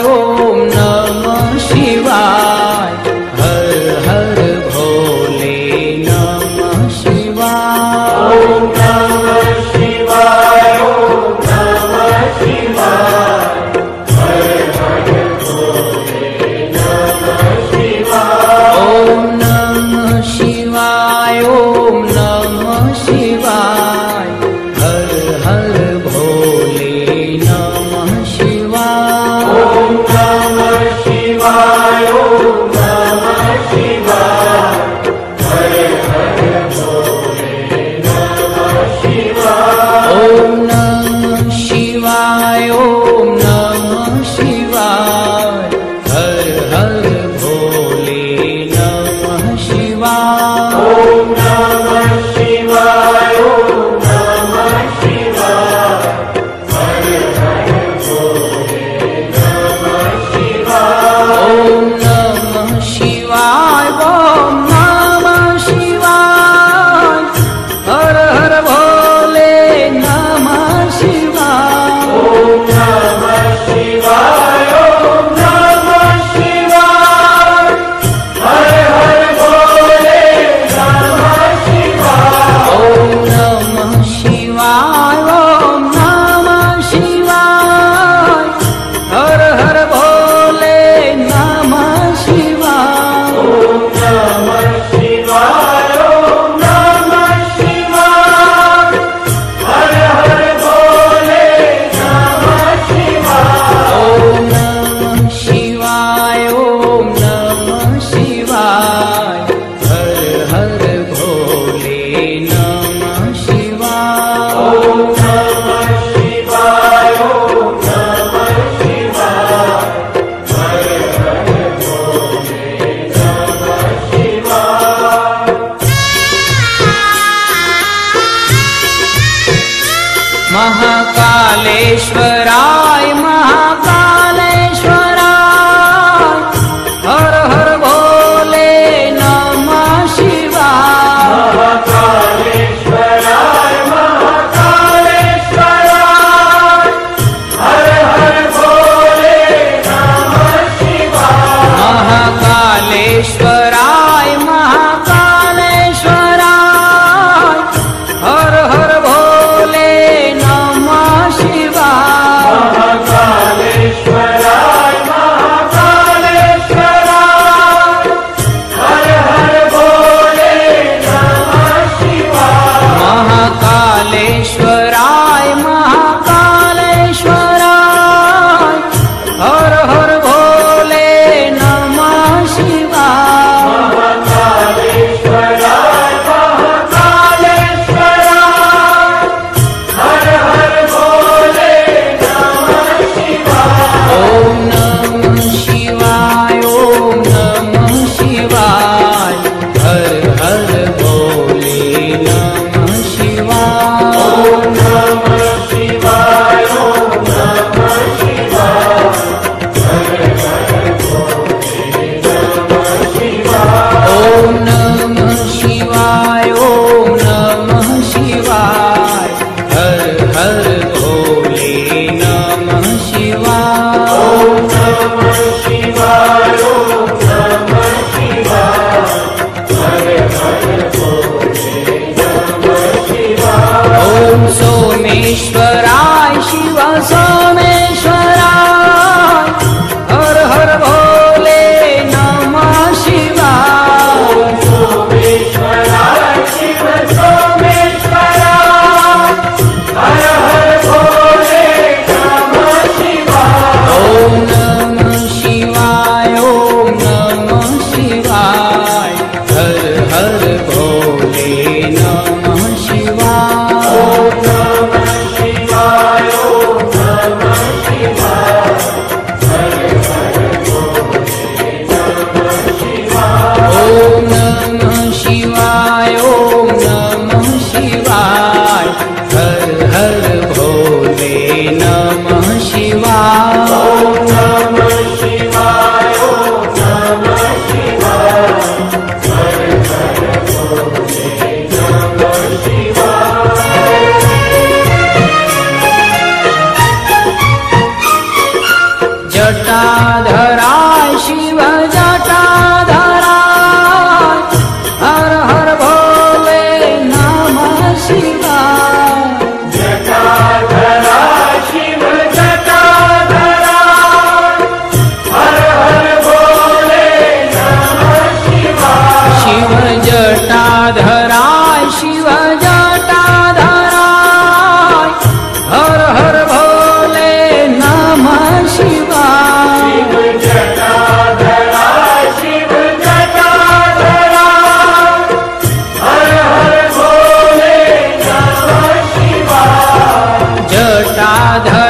ॐ नमः शिवाय। हर हर भोले नमः शिवाय। ॐ नमः शिवाय ॐ नमः शिवाय। हर हर भोले नमः शिवाय ॐ नमः शिवाय ॐ नमः शिवाय। महाकालेश्वराय महा शिव जाटा राधा